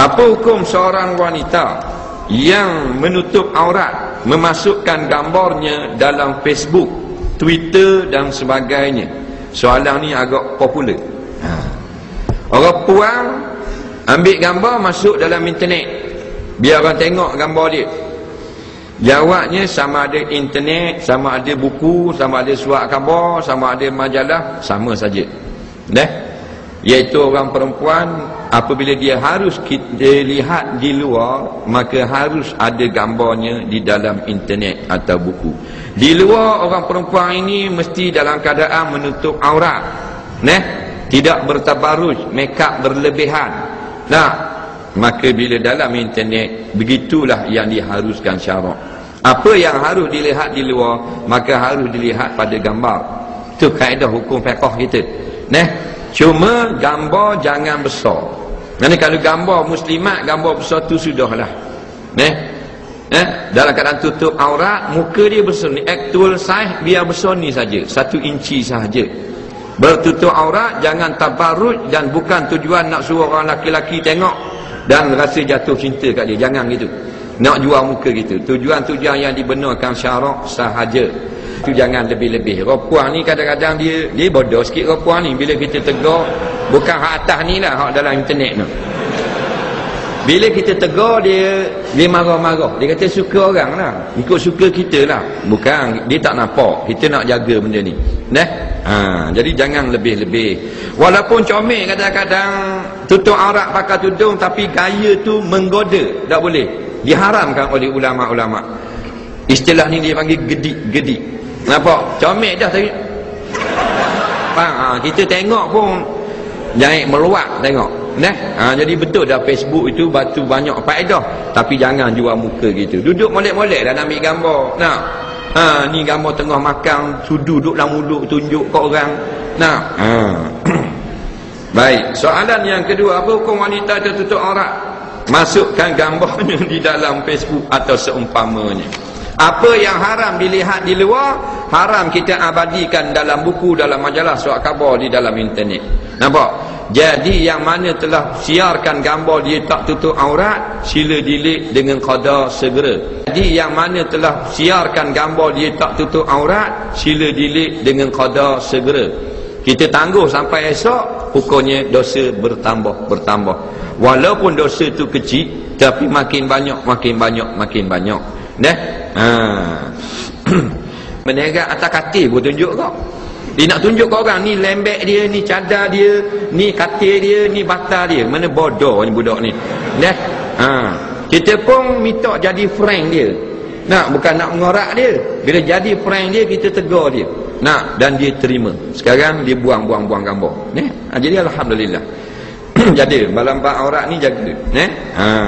Apa hukum seorang wanita yang menutup aurat memasukkan gambarnya dalam Facebook, Twitter dan sebagainya? Soalan ni agak popular. Ha. Orang puang ambil gambar masuk dalam internet. Biar orang tengok gambar dia. Jawabnya sama ada internet, sama ada buku, sama ada surat khabar, sama ada majalah, sama saja. Dah? Iaitu orang perempuan apabila dia harus kita lihat di luar maka harus ada gambarnya di dalam internet atau buku. Di luar orang perempuan ini mesti dalam keadaan menutup aurat nah tidak bertabaruj make up berlebihan. Nah maka bila dalam internet begitulah yang diharuskan syarak. Apa yang harus dilihat di luar maka harus dilihat pada gambar. Itu kaedah hukum fiqh kita nah Cuma gambar jangan besar. Nanti kalau gambar muslimat, gambar besar tu sudahlah. Neh. Eh, dalam keadaan tutup aurat, muka dia besar ni. Actual size biar besar ni saja. Satu inci sahaja. Bertutup aurat, jangan tabarut dan bukan tujuan nak suruh orang laki-laki tengok dan rasa jatuh cinta kat dia. Jangan gitu. Nak jual muka gitu. Tujuan-tujuan yang dibenarkan syarak sahaja. Tu jangan lebih-lebih. Ropuan ni kadang-kadang dia dia bodoh sikit ropuan ni bila kita tegur bukan hak atas ni lah hak dalam internet tu. Bila kita tegur dia dia marah-marah. Dia kata suka orang lah. Ikut suka kita lah. Bukan dia tak nampak. Kita nak jaga benda ni. Dah? Ha, jadi jangan lebih-lebih. Walaupun comel kadang-kadang tutup aurat pakai tudung tapi gaya tu menggoda. Tak boleh. Diharamkan oleh ulama-ulama. Istilah ni dia panggil gedik-gedik. Nampak? Comel dah tapi Faham? Ha, kita tengok pun Jangan meluak tengok Nah, ha, jadi betul dah Facebook itu batu banyak faedah tapi jangan jual muka gitu. Duduk molek-molek dah ambil gambar. Nah. Ha, ni gambar tengah makan, sudu duduk dalam mulut tunjuk ke orang. Nah. Ha. Baik, soalan yang kedua, apa hukum wanita tertutup aurat? Masukkan gambarnya di dalam Facebook atau seumpamanya. Apa yang haram dilihat di luar haram kita abadikan dalam buku dalam majalah surat khabar di dalam internet. Nampak? Jadi yang mana telah siarkan gambar dia tak tutup aurat sila delete dengan qada segera. Jadi yang mana telah siarkan gambar dia tak tutup aurat sila delete dengan qada segera. Kita tangguh sampai esok hukumnya dosa bertambah bertambah walaupun dosa itu kecil tapi makin banyak makin banyak makin banyak Dah? Ha. Menerak atas katil pun tunjuk kau. Dia nak tunjuk kau orang ni lembek dia, ni cadar dia, ni katil dia, ni batal dia. Mana bodoh ni budak ni. Dah? Ha. Kita pun minta jadi friend dia. Nak bukan nak mengorak dia. Bila jadi friend dia kita tegur dia. Nak dan dia terima. Sekarang dia buang-buang-buang gambar. Ni. Ha, jadi alhamdulillah. Jadi malam bak aurat ni jaga. Ni. Ha.